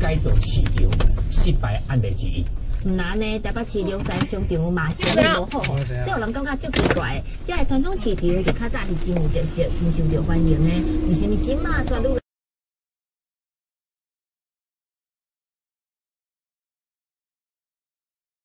改造市场失败案例之一。唔难呢，台北市龙山商场马上就落好，这有人感觉足奇怪，这个传统市场就较早是真有特色，真受着欢迎的，为什么今嘛煞愈？